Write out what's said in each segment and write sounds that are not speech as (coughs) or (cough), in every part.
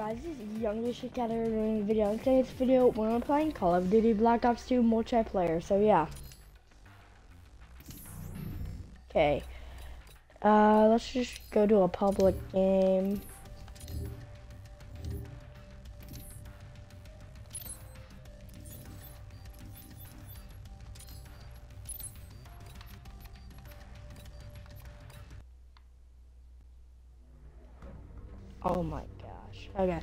guys, this is Youngish Academy doing a video. In today's video, we're playing Call of Duty Black Ops 2 multiplayer, so yeah. Okay. Uh, let's just go to a public game. Oh my. Okay.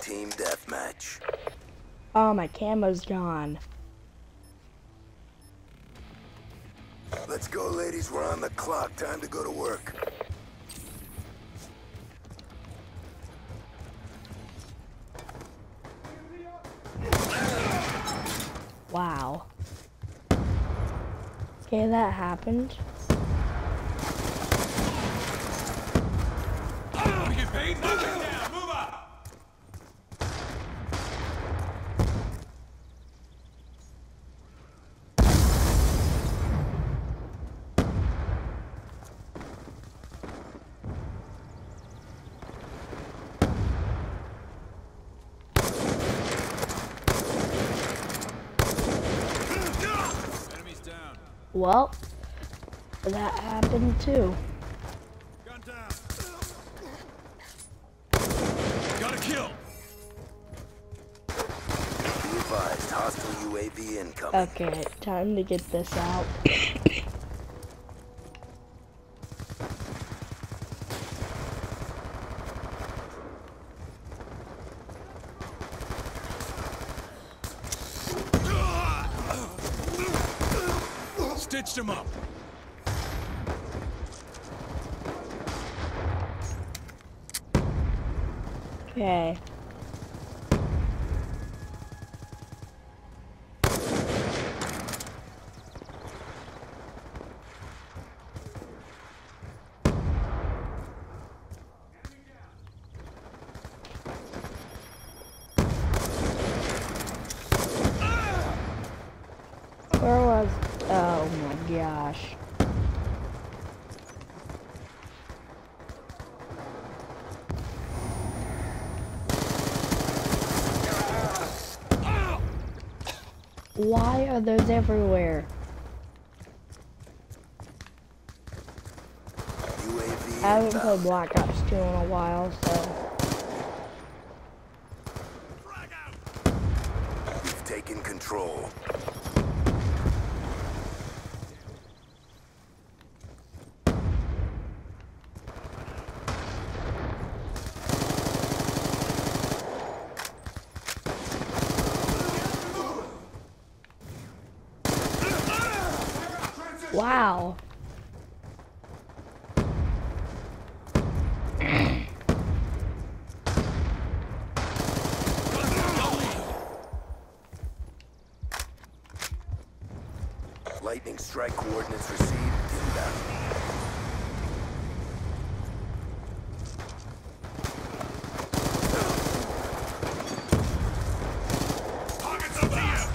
Team deathmatch. Oh, my camo's gone. Let's go, ladies. We're on the clock. Time to go to work. Okay, that happened paid? Move it down! Move up! Enemies down. Well, that happened too. Gun down. Got a kill. Be advised, hostile UAV incoming. Okay, time to get this out. (coughs) (coughs) him up. Okay. Where was? Oh my gosh. Why are those everywhere? UAV I haven't played. Black Ops 2 in a while, so. We've taken control. Wow. Lightning strike coordinates received. Inbound. Target's up here.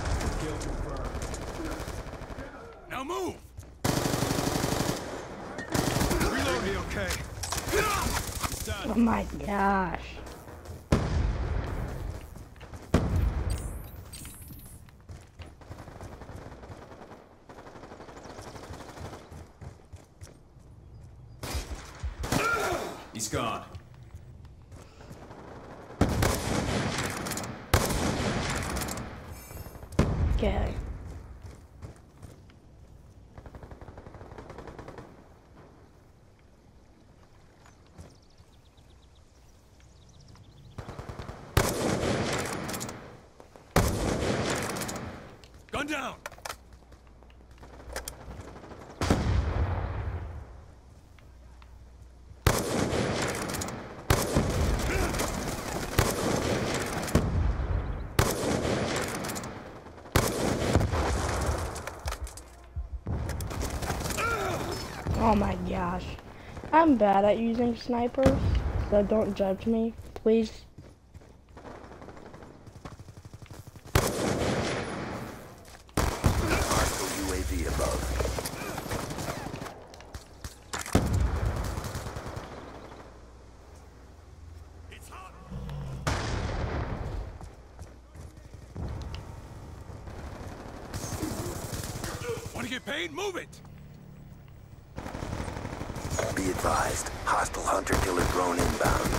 Now move. Reload me, okay? It's done. Oh my gosh. He's gone. Okay. Oh my gosh. I'm bad at using snipers, so don't judge me, please. Want to get paid? Move it! Advised, hostile hunter-killer drone inbound.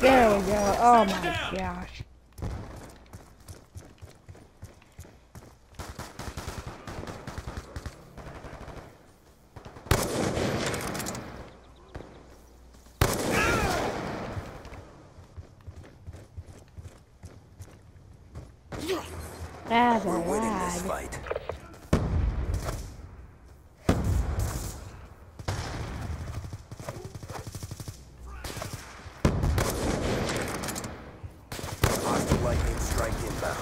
There we go. Oh my gosh. We're winning this fight. Hostile lightning strike inbound.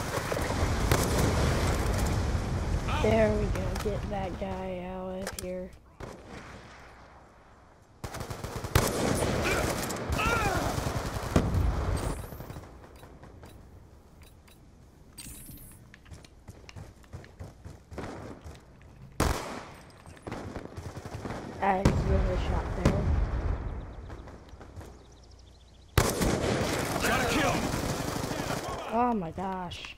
There we go. Get that guy out of here. I shot there. Got a kill! Oh my gosh.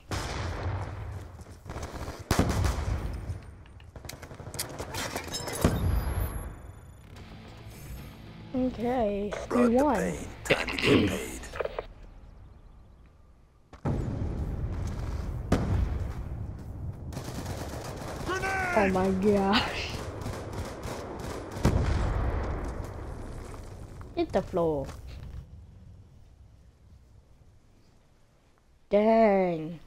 Okay, we won. Time to get paid. Oh my gosh. The floor. Dang.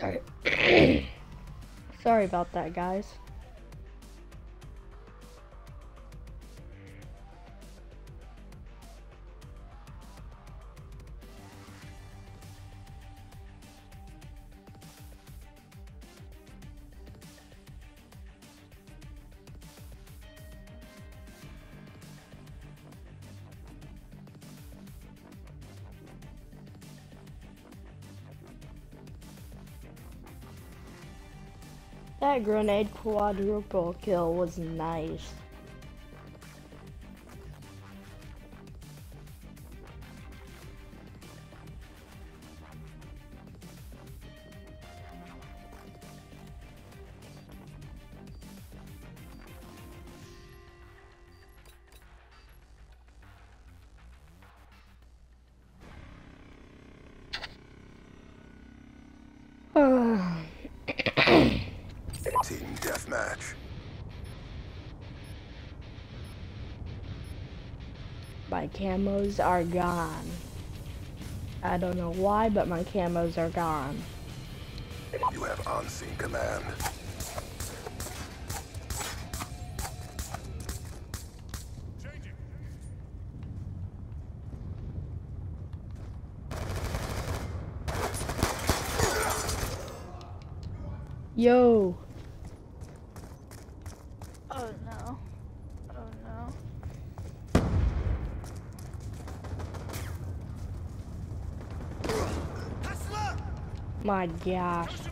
Sorry. (coughs) (coughs) Sorry about that, guys. That grenade quadruple kill was nice. My camos are gone. I don't know why, but my camos are gone. You have on-scene command. Yo. Oh no. Oh no. Oh my gosh.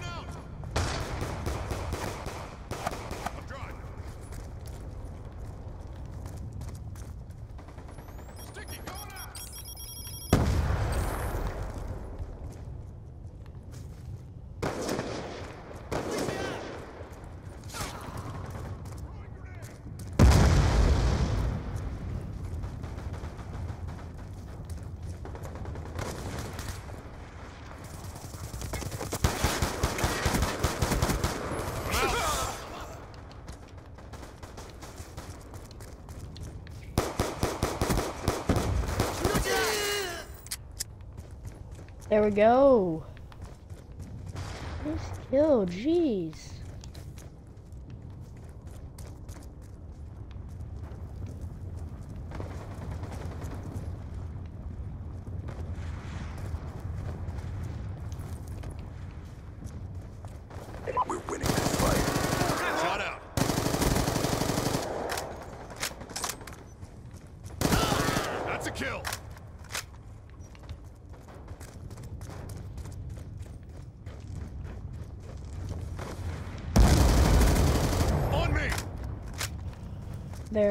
There we go. Nice kill, jeez. We're winning this fight. Shot out.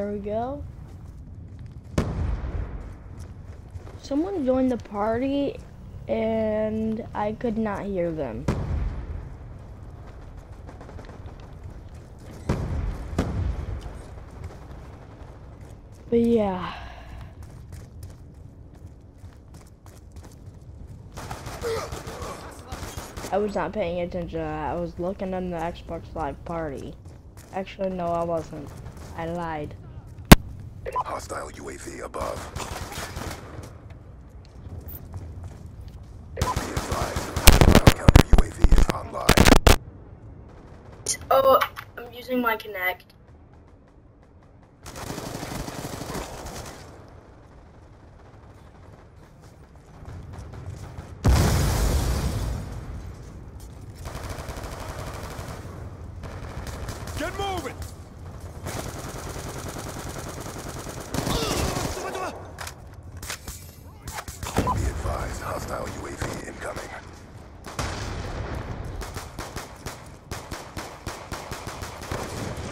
There we go. Someone joined the party and I could not hear them. But yeah. I was not paying attention. I was looking in the Xbox Live party. Actually, no, I wasn't. I lied. Hostile UAV above. Be advised, counter UAV is online. Oh, I'm using my Kinect. Get moving! Be advised, hostile UAV incoming.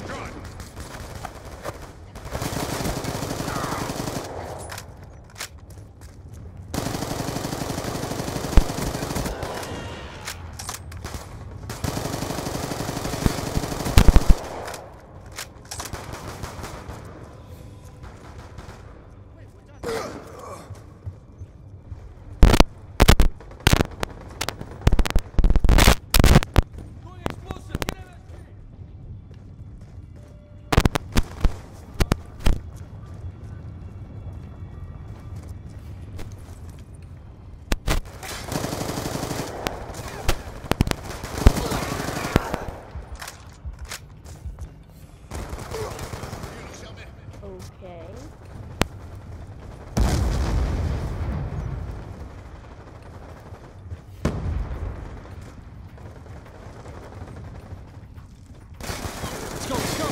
Good. Going explosive! Get MSG! Okay. Let's go, let's go!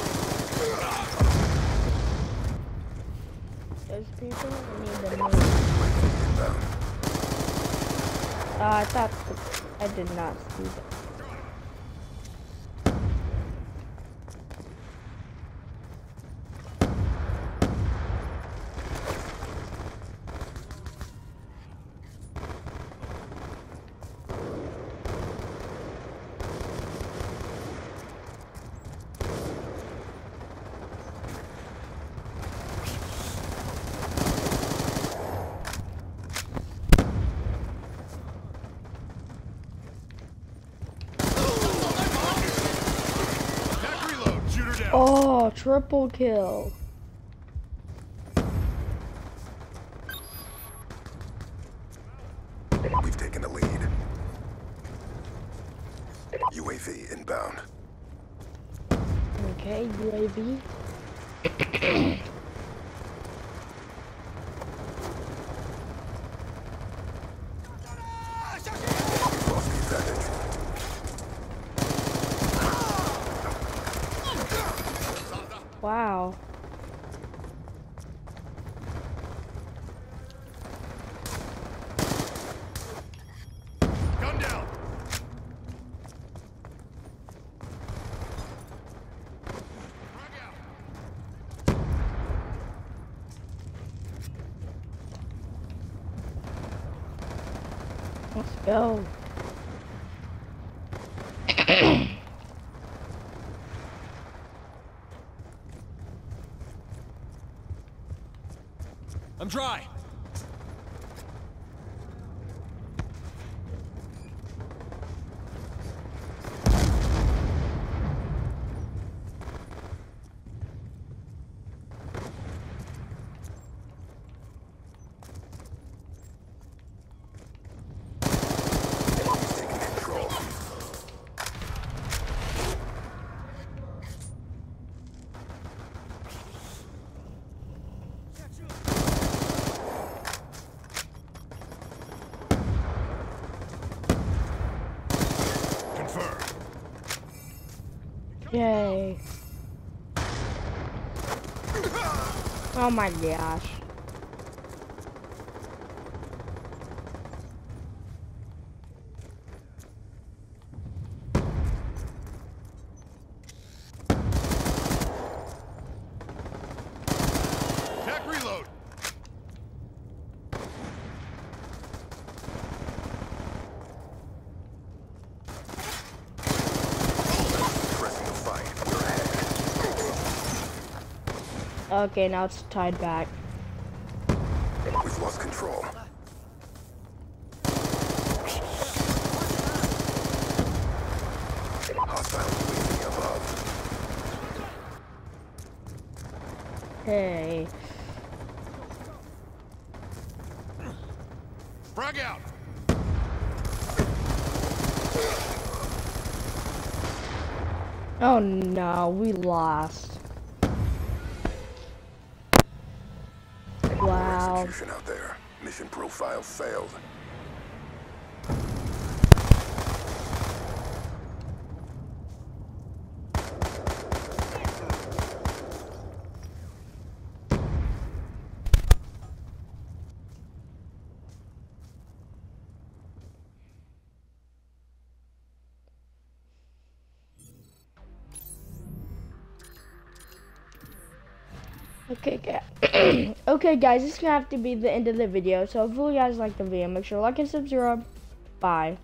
Those people need to move. Uh, I thought I did not see that. Back reload! Shoot her down! Oh, triple kill. We've taken the lead. UAV inbound. Okay, UAV. We've lost the advantage. Wow. Gun down! Frag out! Let's go. I'm dry! He's taking control. Confirm. Yay. Oh my gosh. Okay, now it's tied back. We've lost control. Hostiles waiting above. Hey. Frag out. Oh no, we lost. Execution out there. Mission profile failed. Okay. (clears throat) okay, guys, this is gonna have to be the end of the video. So if you guys like the video, make sure to like and subscribe. Bye.